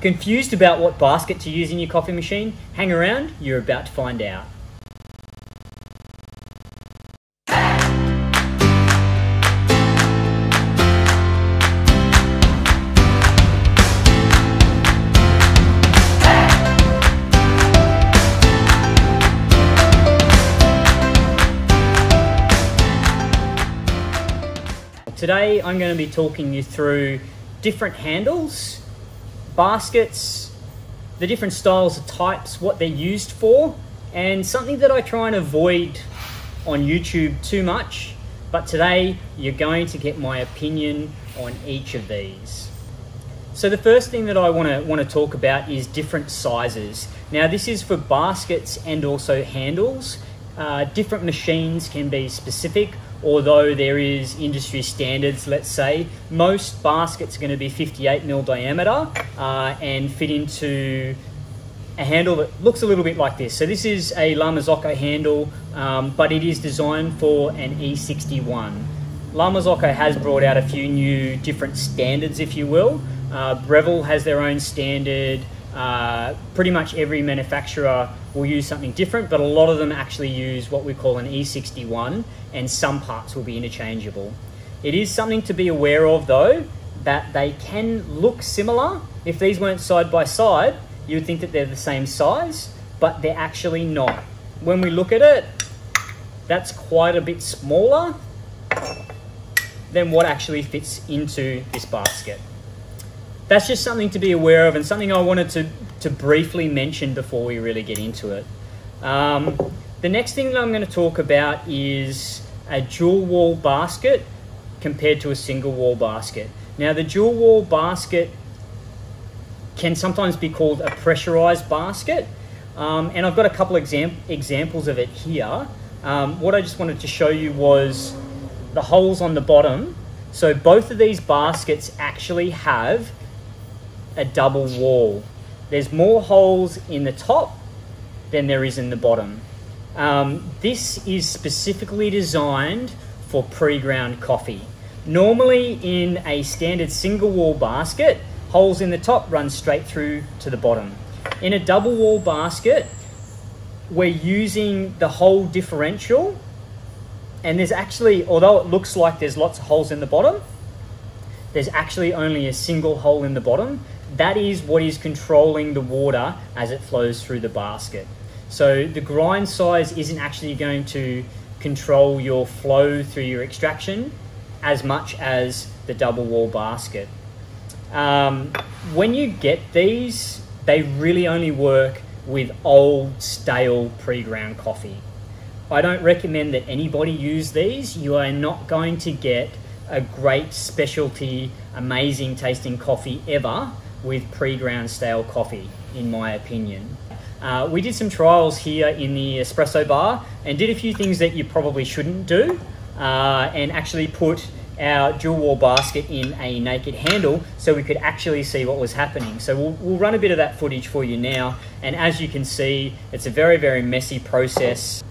Confused about what basket to use in your coffee machine? Hang around, you're about to find out. Today I'm going to be talking you through different handles, baskets, the different styles of types, what they're used for, and something that I try and avoid on YouTube too much. But today you're going to get my opinion on each of these. So the first thing that I want to want to talk about is different sizes. Now this is for baskets and also handles. Uh, different machines can be specific although there is industry standards, let's say, most baskets are going to be 58 mil diameter uh, and fit into a handle that looks a little bit like this. So this is a La handle, um, but it is designed for an E61. La has brought out a few new different standards, if you will. Uh, Breville has their own standard. Uh, pretty much every manufacturer will use something different, but a lot of them actually use what we call an E61, and some parts will be interchangeable. It is something to be aware of though, that they can look similar. If these weren't side by side, you would think that they're the same size, but they're actually not. When we look at it, that's quite a bit smaller than what actually fits into this basket that's just something to be aware of and something I wanted to, to briefly mention before we really get into it. Um, the next thing that I'm going to talk about is a dual wall basket compared to a single wall basket. Now, the dual wall basket can sometimes be called a pressurized basket, um, and I've got a couple exam- examples of it here. Um, what I just wanted to show you was the holes on the bottom. So, both of these baskets actually have a double wall. There's more holes in the top than there is in the bottom. Um, this is specifically designed for pre-ground coffee. Normally in a standard single wall basket, holes in the top run straight through to the bottom. In a double wall basket, we're using the hole differential and there's actually, although it looks like there's lots of holes in the bottom, there's actually only a single hole in the bottom that is what is controlling the water as it flows through the basket. So the grind size isn't actually going to control your flow through your extraction as much as the double wall basket. Um, when you get these, they really only work with old, stale pre-ground coffee. I don't recommend that anybody use these. You are not going to get a great specialty, amazing tasting coffee ever with pre-ground stale coffee, in my opinion. Uh, we did some trials here in the espresso bar and did a few things that you probably shouldn't do uh, and actually put our dual wall basket in a naked handle so we could actually see what was happening. So we'll, we'll run a bit of that footage for you now and as you can see it's a very very messy process.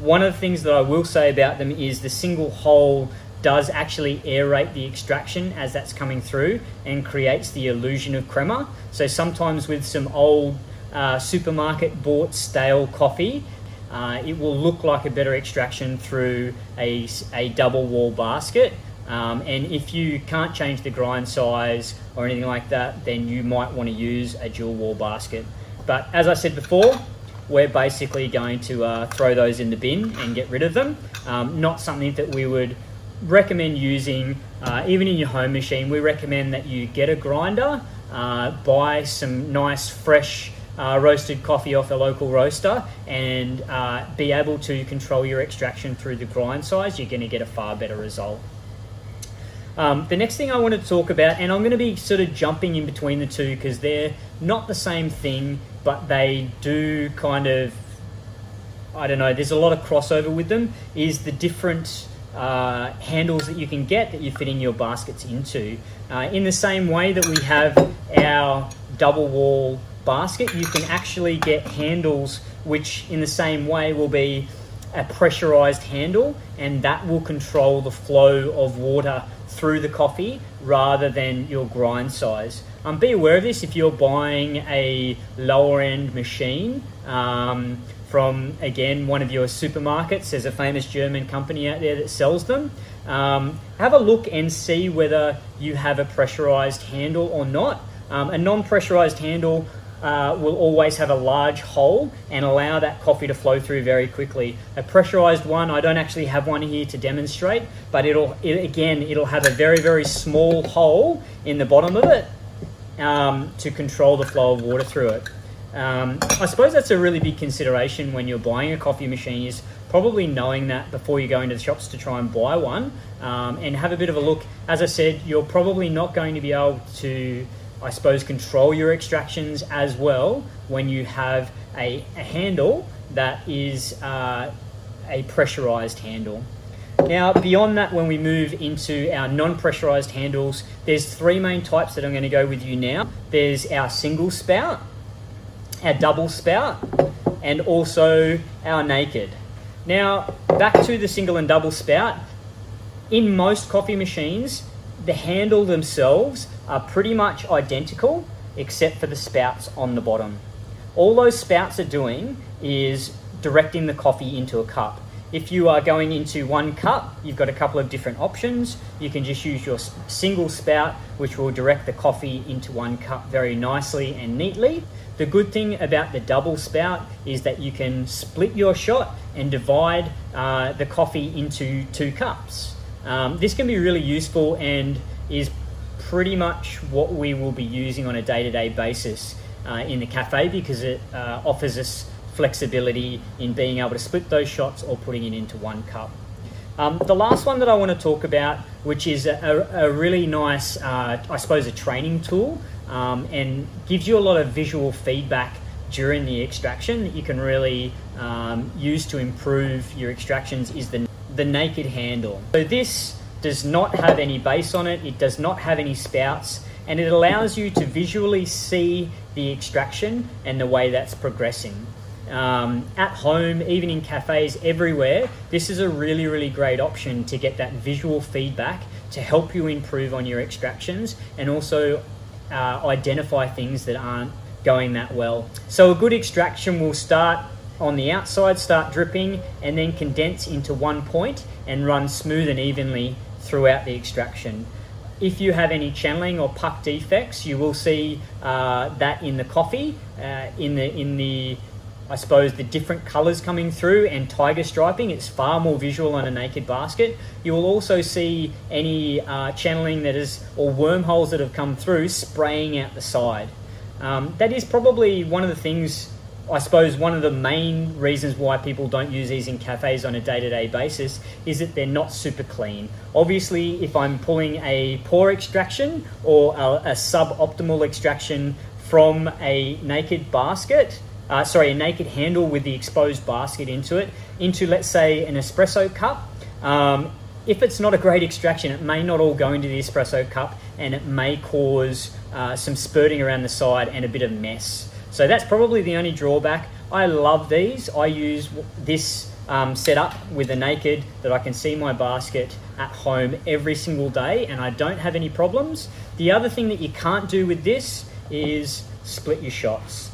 One of the things that I will say about them is the single hole does actually aerate the extraction as that's coming through and creates the illusion of crema. So sometimes with some old uh, supermarket bought stale coffee, uh, it will look like a better extraction through a, a double wall basket. Um, and if you can't change the grind size or anything like that, then you might want to use a dual wall basket. But as I said before, we're basically going to uh, throw those in the bin and get rid of them. Um, not something that we would recommend using, uh, even in your home machine, we recommend that you get a grinder, uh, buy some nice fresh uh, roasted coffee off a local roaster, and uh, be able to control your extraction through the grind size. You're going to get a far better result. Um, the next thing I want to talk about, and I'm going to be sort of jumping in between the two because they're not the same thing, but they do kind of, I don't know, there's a lot of crossover with them, is the different uh, handles that you can get that you're fitting your baskets into. Uh, in the same way that we have our double wall basket, you can actually get handles which in the same way will be a pressurized handle and that will control the flow of water through the coffee rather than your grind size. Um, be aware of this if you're buying a lower end machine um, from, again, one of your supermarkets. There's a famous German company out there that sells them. Um, have a look and see whether you have a pressurized handle or not. Um, a non pressurized handle uh, will always have a large hole and allow that coffee to flow through very quickly. A pressurized one, I don't actually have one here to demonstrate, but it'll it, again it'll have a very very small hole in the bottom of it um, to control the flow of water through it. Um, I suppose that's a really big consideration when you're buying a coffee machine is probably knowing that before you go into the shops to try and buy one um, and have a bit of a look. As I said, you're probably not going to be able to I suppose, control your extractions as well when you have a, a handle that is uh, a pressurized handle. Now, beyond that, when we move into our non-pressurized handles, there's three main types that I'm going to go with you now. There's our single spout, our double spout, and also our naked. Now, back to the single and double spout. In most coffee machines, the handle themselves are pretty much identical except for the spouts on the bottom. All those spouts are doing is directing the coffee into a cup. If you are going into one cup, you've got a couple of different options. You can just use your single spout, which will direct the coffee into one cup very nicely and neatly. The good thing about the double spout is that you can split your shot and divide uh, the coffee into two cups. Um, this can be really useful and is pretty much what we will be using on a day-to-day basis uh, in the cafe because it uh, offers us flexibility in being able to split those shots or putting it into one cup. Um, the last one that I want to talk about, which is a, a really nice, uh, I suppose, a training tool um, and gives you a lot of visual feedback during the extraction that you can really um, use to improve your extractions, is the the naked handle. So this does not have any base on it, it does not have any spouts, and it allows you to visually see the extraction and the way that's progressing. Um, at home, even in cafes, everywhere, this is a really, really great option to get that visual feedback to help you improve on your extractions and also uh, identify things that aren't going that well. So, a good extraction will start on the outside start dripping and then condense into one point and run smooth and evenly throughout the extraction. If you have any channeling or puck defects, you will see uh, that in the coffee, uh, in the in the I suppose the different colours coming through and tiger striping. It's far more visual on a naked basket. You will also see any uh, channeling that is or wormholes that have come through spraying out the side. Um, that is probably one of the things I suppose one of the main reasons why people don't use these in cafes on a day to day basis is that they're not super clean. Obviously, if I'm pulling a poor extraction or a, a suboptimal extraction from a naked basket, uh, sorry, a naked handle with the exposed basket into it, into let's say an espresso cup, um, if it's not a great extraction, it may not all go into the espresso cup and it may cause uh, some spurting around the side and a bit of mess. So that's probably the only drawback. I love these. I use this um, setup with a naked that I can see my basket at home every single day and I don't have any problems. The other thing that you can't do with this is split your shots.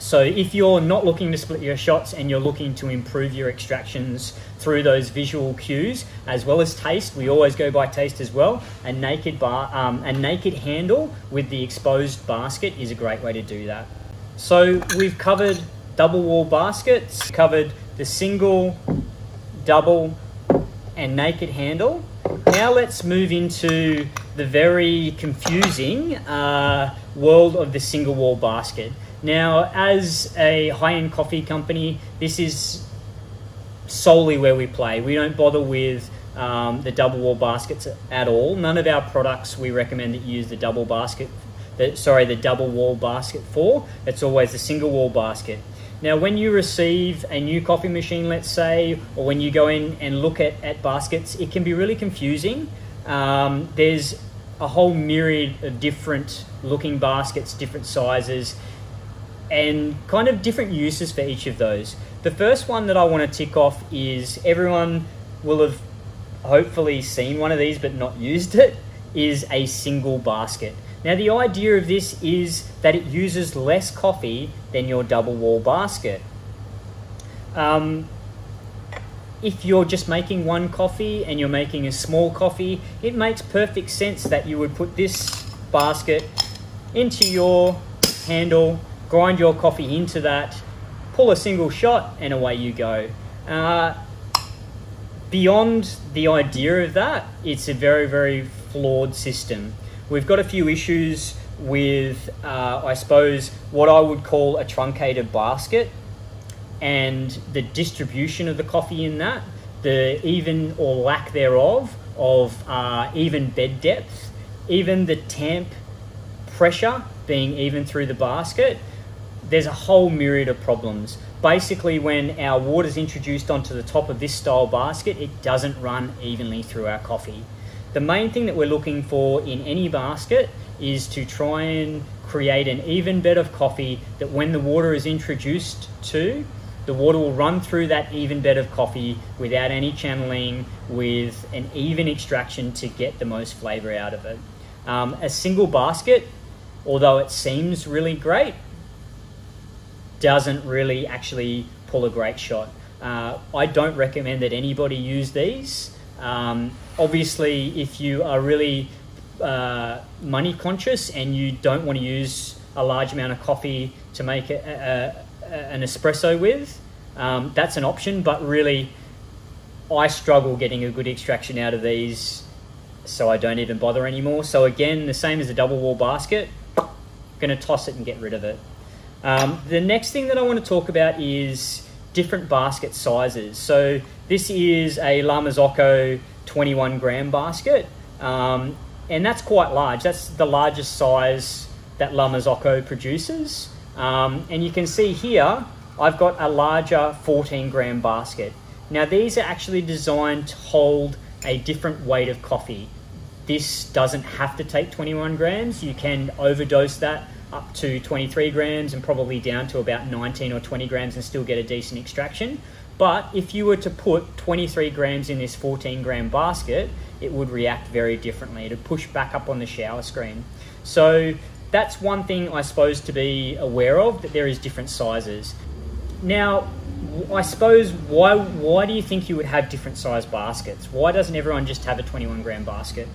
So if you're not looking to split your shots and you're looking to improve your extractions through those visual cues as well as taste, we always go by taste as well. A naked bar, um, a naked handle with the exposed basket is a great way to do that. So we've covered double wall baskets, covered the single, double, and naked handle. Now let's move into the very confusing uh, world of the single wall basket. Now, as a high end coffee company, this is solely where we play. We don't bother with um, the double wall baskets at all. None of our products we recommend that you use the double basket the, sorry, the double wall basket for. It's always the single wall basket. Now, when you receive a new coffee machine, let's say, or when you go in and look at, at baskets, it can be really confusing. Um, there's a whole myriad of different looking baskets, different sizes, and kind of different uses for each of those. The first one that I want to tick off is everyone will have hopefully seen one of these but not used it is a single basket. Now the idea of this is that it uses less coffee than your double wall basket. Um, if you're just making one coffee and you're making a small coffee, it makes perfect sense that you would put this basket into your handle, grind your coffee into that, pull a single shot, and away you go. Uh, beyond the idea of that, it's a very, very flawed system. We've got a few issues with, uh, I suppose, what I would call a truncated basket and the distribution of the coffee in that, the even or lack thereof of uh, even bed depth, even the tamp pressure being even through the basket. There's a whole myriad of problems. Basically, when our water is introduced onto the top of this style basket, it doesn't run evenly through our coffee. The main thing that we're looking for in any basket is to try and create an even bed of coffee that when the water is introduced to, the water will run through that even bed of coffee without any channeling, with an even extraction to get the most flavour out of it. Um, a single basket, although it seems really great, doesn't really actually pull a great shot. Uh, I don't recommend that anybody use these. Um, obviously, if you are really uh, money conscious and you don't want to use a large amount of coffee to make a, a, an espresso with, um, that's an option. But really, I struggle getting a good extraction out of these, so I don't even bother anymore. So again, the same as a double wall basket, going to toss it and get rid of it. Um, the next thing that I want to talk about is different basket sizes. So this is a La Marzocco 21 gram basket, um, and that's quite large. That's the largest size that La Marzocco produces. Um, and you can see here, I've got a larger 14 gram basket. Now these are actually designed to hold a different weight of coffee. This doesn't have to take 21 grams. You can overdose that up to 23 grams and probably down to about 19 or 20 grams and still get a decent extraction. But if you were to put 23 grams in this 14 gram basket, it would react very differently. It would push back up on the shower screen. So that's one thing I suppose to be aware of that there is different sizes. Now, I suppose why why do you think you would have different size baskets? Why doesn't everyone just have a 21 gram basket?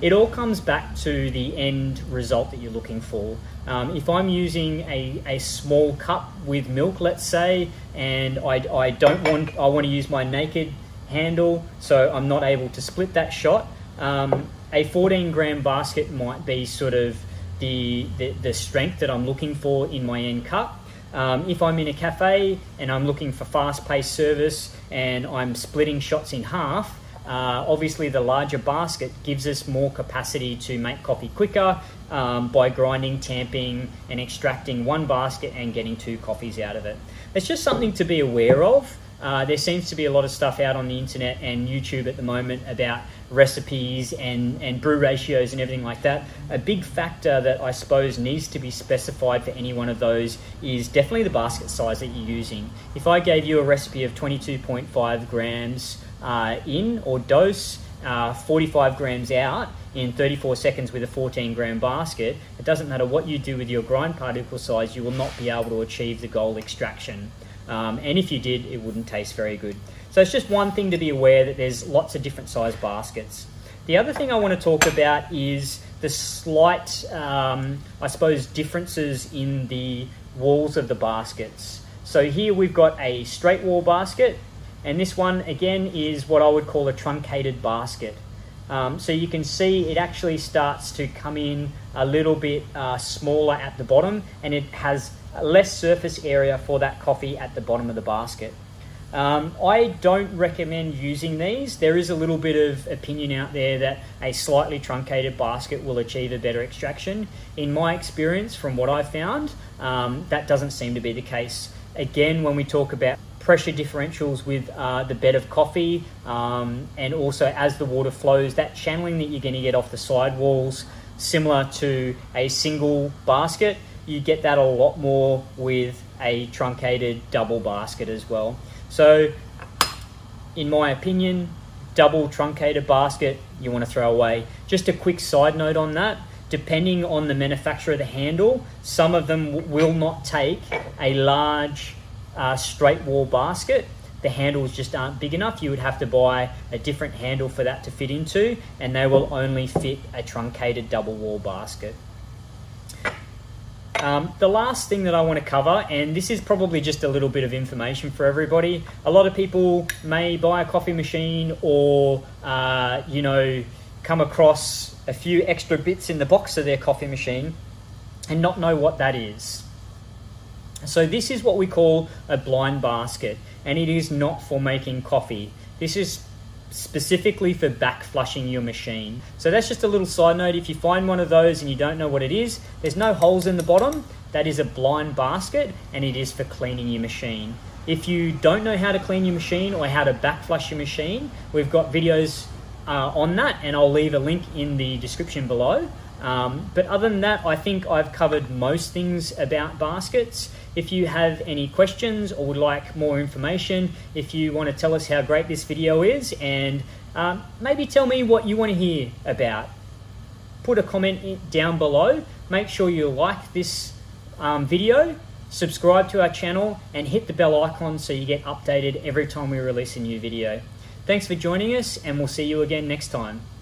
It all comes back to the end result that you're looking for. Um, if I'm using a, a small cup with milk, let's say, and I, I don't want I want to use my naked handle, so I'm not able to split that shot. Um, a 14 gram basket might be sort of the, the, the strength that I'm looking for in my end cup. Um, if I'm in a cafe and I'm looking for fast paced service and I'm splitting shots in half, uh, obviously the larger basket gives us more capacity to make coffee quicker um, by grinding, tamping, and extracting one basket and getting two coffees out of it. It's just something to be aware of. Uh, there seems to be a lot of stuff out on the internet and YouTube at the moment about recipes and, and brew ratios and everything like that. A big factor that I suppose needs to be specified for any one of those is definitely the basket size that you're using. If I gave you a recipe of 22.5 grams uh, in or dose, uh, 45 grams out in 34 seconds with a 14 gram basket, it doesn't matter what you do with your grind particle size, you will not be able to achieve the goal extraction. Um, and if you did, it wouldn't taste very good. So it's just one thing to be aware that there's lots of different size baskets. The other thing I want to talk about is the slight, um, I suppose, differences in the walls of the baskets. So here we've got a straight wall basket, and this one again is what I would call a truncated basket. Um, so you can see it actually starts to come in a little bit uh, smaller at the bottom, and it has less surface area for that coffee at the bottom of the basket. Um, I don't recommend using these. There is a little bit of opinion out there that a slightly truncated basket will achieve a better extraction. In my experience, from what I've found, um, that doesn't seem to be the case. Again, when we talk about pressure differentials with uh, the bed of coffee, um, and also as the water flows, that channeling that you're going to get off the side walls, similar to a single basket, you get that a lot more with a truncated double basket as well. So, in my opinion, double truncated basket you want to throw away. Just a quick side note on that depending on the manufacturer of the handle, some of them will not take a large uh, straight wall basket. The handles just aren't big enough. You would have to buy a different handle for that to fit into, and they will only fit a truncated double wall basket. Um, the last thing that I want to cover, and this is probably just a little bit of information for everybody. A lot of people may buy a coffee machine or, uh, you know, come across a few extra bits in the box of their coffee machine and not know what that is. So, this is what we call a blind basket, and it is not for making coffee. This is specifically for back flushing your machine. So that's just a little side note. If you find one of those and you don't know what it is, there's no holes in the bottom. That is a blind basket and it is for cleaning your machine. If you don't know how to clean your machine or how to back flush your machine, we've got videos uh, on that and I'll leave a link in the description below. Um, but other than that, I think I've covered most things about baskets. If you have any questions or would like more information, if you want to tell us how great this video is, and um, maybe tell me what you want to hear about, put a comment down below. Make sure you like this um, video, subscribe to our channel, and hit the bell icon so you get updated every time we release a new video. Thanks for joining us, and we'll see you again next time.